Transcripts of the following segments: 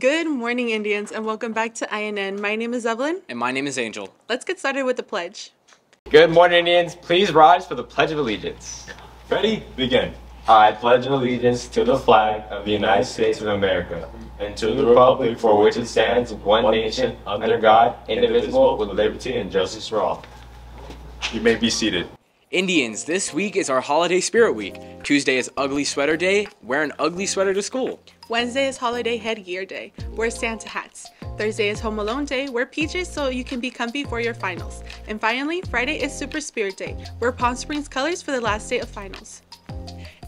Good morning, Indians, and welcome back to INN. My name is Evelyn. And my name is Angel. Let's get started with the pledge. Good morning, Indians. Please rise for the Pledge of Allegiance. Ready? Begin. I pledge allegiance to the flag of the United States of America and to the republic for which it stands, one nation, under God, indivisible, with liberty and justice for all. You may be seated. Indians, this week is our holiday spirit week. Tuesday is Ugly Sweater Day. Wear an ugly sweater to school. Wednesday is Holiday Headgear Day. Wear Santa hats. Thursday is Home Alone Day. Wear PJs so you can be comfy for your finals. And finally, Friday is Super Spirit Day. Wear Palm Springs colors for the last day of finals.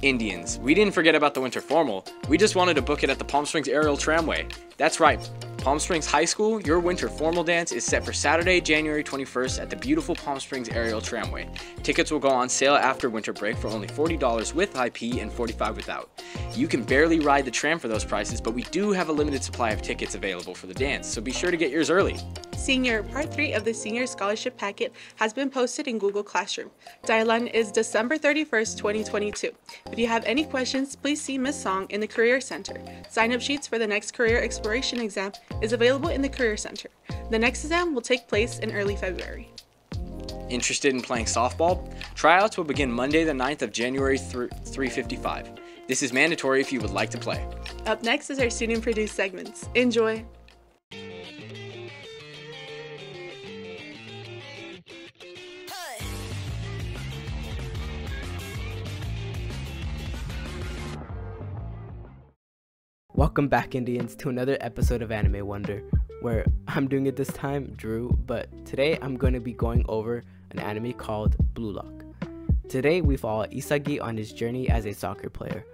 Indians, we didn't forget about the winter formal. We just wanted to book it at the Palm Springs Aerial Tramway. That's right. Palm Springs High School, your winter formal dance is set for Saturday, January 21st at the beautiful Palm Springs Aerial Tramway. Tickets will go on sale after winter break for only $40 with IP and 45 without. You can barely ride the tram for those prices, but we do have a limited supply of tickets available for the dance, so be sure to get yours early. Senior, part 3 of the Senior Scholarship Packet has been posted in Google Classroom. Deadline is December 31st, 2022. If you have any questions, please see Ms. Song in the Career Center. Sign-up sheets for the next Career Exploration exam is available in the Career Center. The next exam will take place in early February. Interested in playing softball? Tryouts will begin Monday the 9th of January through 355. This is mandatory if you would like to play. Up next is our student-produced segments. Enjoy! Welcome back, Indians, to another episode of Anime Wonder, where I'm doing it this time, Drew, but today I'm going to be going over an anime called Blue Lock. Today we follow Isagi on his journey as a soccer player.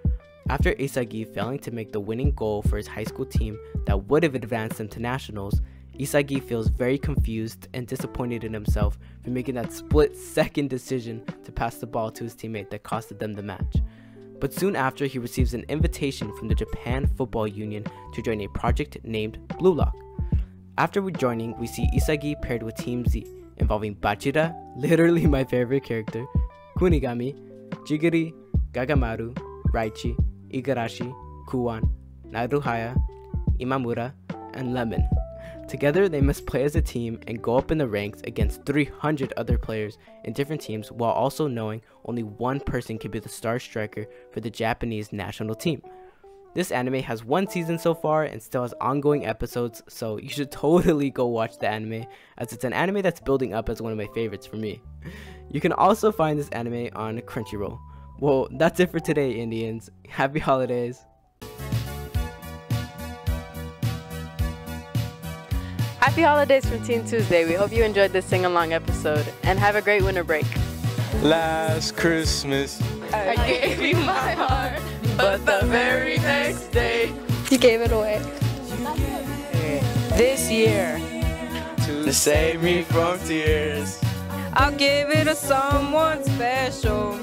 After Isagi failing to make the winning goal for his high school team that would have advanced them to nationals, Isagi feels very confused and disappointed in himself for making that split second decision to pass the ball to his teammate that costed them the match. But soon after, he receives an invitation from the Japan Football Union to join a project named Blue Lock. After rejoining, we see Isagi paired with Team Z, involving Bachira, literally my favorite character, Kunigami, Chigiri, Gagamaru, Raichi, Igarashi, Kuon, Naruhaya, Imamura, and Lemon. Together, they must play as a team and go up in the ranks against 300 other players in different teams while also knowing only one person can be the star striker for the Japanese national team. This anime has one season so far and still has ongoing episodes, so you should totally go watch the anime as it's an anime that's building up as one of my favorites for me. You can also find this anime on Crunchyroll. Well, that's it for today, Indians. Happy holidays! Happy holidays from Teen Tuesday. We hope you enjoyed this sing along episode and have a great winter break. Last Christmas, I gave you my heart, but the very next day, You gave it away. this year, to save me from tears. I'll give it to someone special.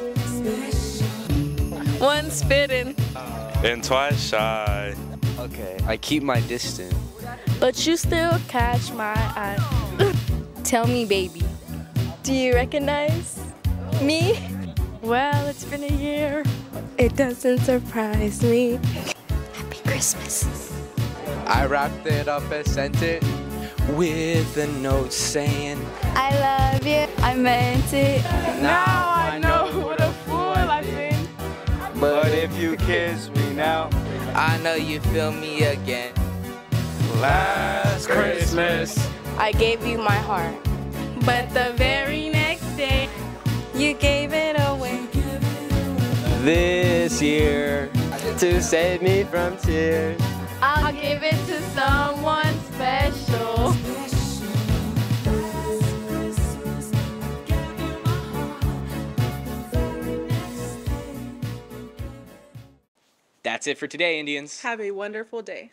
One spitting. And twice shy. Okay, I keep my distance. But you still catch my eye. Tell me, baby, do you recognize me? Well, it's been a year. It doesn't surprise me. Happy Christmas. I wrapped it up and sent it with a note saying, I love you. I meant it. Now I know what a fool I've been. But if you kiss me now, I know you feel me again. Last Christmas, I gave you my heart, but the very next day, You gave it away. this year, to save me from tears. I'll give it to someone special. That's it for today, Indians. Have a wonderful day.